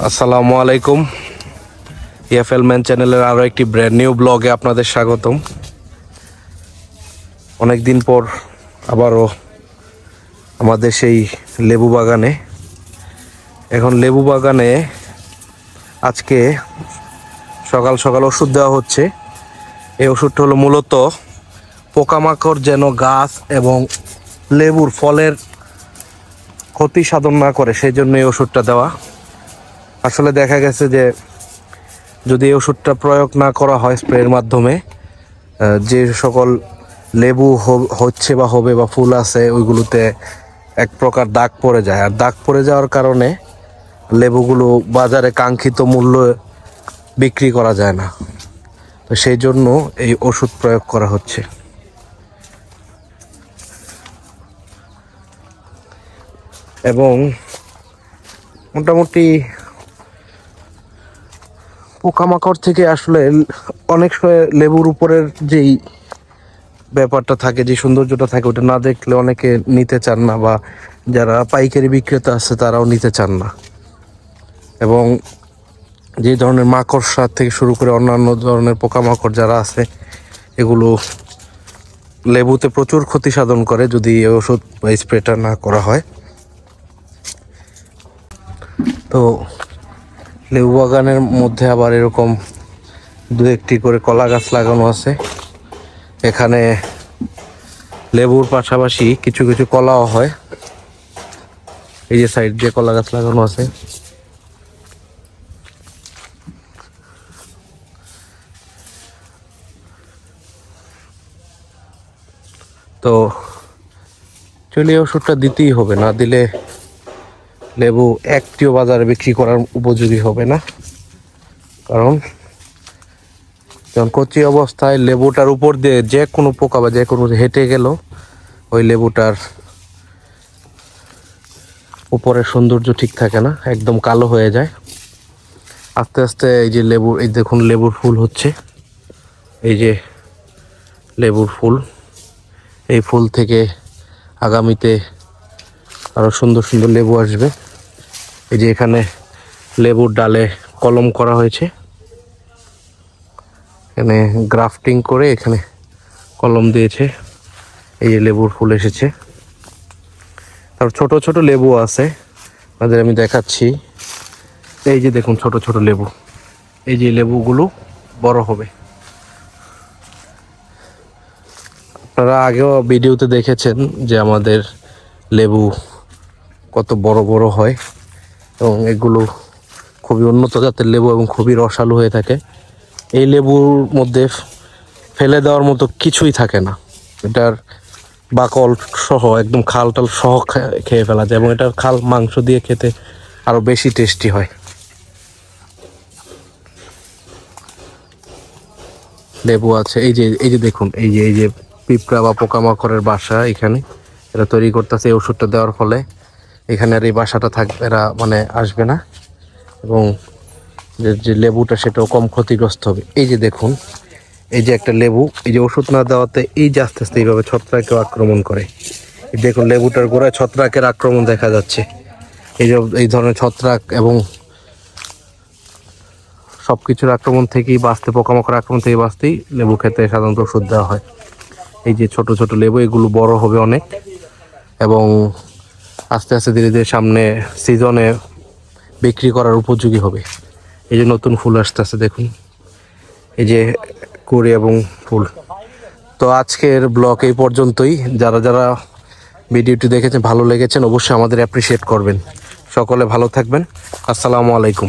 আসসালামু আলাইকুম। EFL man চ্যানেলের আরও একটি ব্র্যান্ড নিউ ব্লগে আপনাদের স্বাগতম। অনেক দিন পর আবারও আমাদের সেই লেবু বাগানে। এখন লেবু বাগানে আজকে সকাল সকাল ওষুধ দেওয়া হচ্ছে। এই ওষুধটা হলো মূলত পোকামাকড় যেন গাছ এবং লেবুর ফলের ক্ষতি সাধন না করে, সেই জন্য এই ওষুধটা দেওয়া আসলে দেখা গেছে যে যদি এই ওষুধটা প্রয়োগ না করা হয় স্প্রের মাধ্যমে যে সকল লেবু হচ্ছে বা হবে বা ফুল আছে, ওইগুলোতে এক প্রকার দাগ পড়ে যায়। আর দাগ পড়ে যাওয়ার কারণে লেবুগুলো বাজারে কাঙ্ক্ষিত মূল্য বিক্রি করা যায় না। তো সেই জন্য এই ওষুধ প্রয়োগ করা হচ্ছে। এবং মোটামুটি পোকামাকড় থেকে আসলে অনেক সময় লেবুর উপরের যেই ব্যাপারটা থাকে, যে সৌন্দর্যটা থাকে, ওটা না দেখলে অনেকে নিতে চান না বা যারা পাইকারি বিক্রেতা আছে তারাও নিতে চান না। এবং যে ধরনের মাকড়সা থেকে শুরু করে অন্যান্য ধরনের পোকামাকড় যারা আছে, এগুলো লেবুতে প্রচুর ক্ষতি সাধন করে যদি ওষুধ বা স্প্রেটা না করা হয়। তো লেবু বাগানের মধ্যে আবার এরকম দু একটি করে কলা গাছ লাগানো আছে। এখানে লেবুর পাশাপাশি কিছু কিছু কলাও হয়। এই যে সাইড দিয়ে কলা গাছ লাগানো আছে। তো চলিয়ে ওষুধটা দিতেই হবে, না দিলে লেবু একটিও বাজারে বিক্রি করার উপযোগী হবে না। কারণ যখন কচি অবস্থায় লেবুটার উপর দিয়ে যে কোনো পোকা বা যে কোনো হেঁটে গেল, ওই লেবুটার উপরের সৌন্দর্য ঠিক থাকে না, একদম কালো হয়ে যায়। আস্তে আস্তে এই যে লেবুর এই দেখুন লেবুর ফুল হচ্ছে। এই যে লেবুর ফুল, এই ফুল থেকে আগামীতে আরও সুন্দর সুন্দর লেবু আসবে। এই যে এখানে লেবুর ডালে কলম করা হয়েছে। এখানে গ্রাফটিং করে এখানে কলম দিয়েছে। এই যে লেবুর ফুল এসেছে। তারপর ছোট ছোট লেবু আছে। আপনাদের আমি দেখাচ্ছি। এই যে দেখুন ছোট ছোট লেবু। এই যে লেবুগুলো বড় হবে। আপনারা আগেও ভিডিওতে দেখেছেন যে আমাদের লেবু কত বড় বড় হয় এবং এগুলো খুবই উন্নত জাতের লেবু এবং খুবই রসালো হয়ে থাকে। এই লেবুর মধ্যে ফেলে দেওয়ার মতো কিছুই থাকে না। এটার বাকল সহ একদম খাল টাল সহ খেয়ে ফেলা যায় এবং এটার খাল মাংস দিয়ে খেতে আরও বেশি টেস্টি হয়। লেবু আছে, এই যে এই যে দেখুন, এই যে এই যে পিঁপড়া বা পোকামাকড়ের বাসা এখানে। এটা তৈরি করতেছে এই ওষুধটা দেওয়ার ফলে। এখানে আর এই বাসাটা থাকবে এরা মানে আসবে না। এবং যে লেবুটা সেটাও কম ক্ষতিগ্রস্ত হবে। এই যে দেখুন, এই যে একটা লেবু, এই যে ওষুধ না দেওয়াতে এই যে আস্তে আস্তে এইভাবে ছত্রাকেও আক্রমণ করে। দেখুন লেবুটার গোড়ায় ছত্রাকের আক্রমণ দেখা যাচ্ছে। এই যে, এই ধরনের ছত্রাক এবং সব কিছুর আক্রমণ থেকেই বাঁচতে পোকামাকড় আক্রমণ থেকে বাঁচতেই লেবু খেতে সাধারণত ওষুধ দেওয়া হয়। এই যে ছোট ছোট লেবু, এগুলো বড় হবে অনেক। এবং আস্তে আস্তে ধীরে ধীরে সামনে সিজনে বিক্রি করার উপযোগী হবে। এই যে নতুন ফুল আসতেছে, দেখুন। এই যে কুড়ি এবং ফুল। তো আজকের ব্লগ এই পর্যন্তই। যারা যারা ভিডিওটি দেখেছেন, ভালো লেগেছেন, অবশ্যই আমাদের অ্যাপ্রিসিয়েট করবেন। সকলে ভালো থাকবেন। আসসালামু আলাইকুম।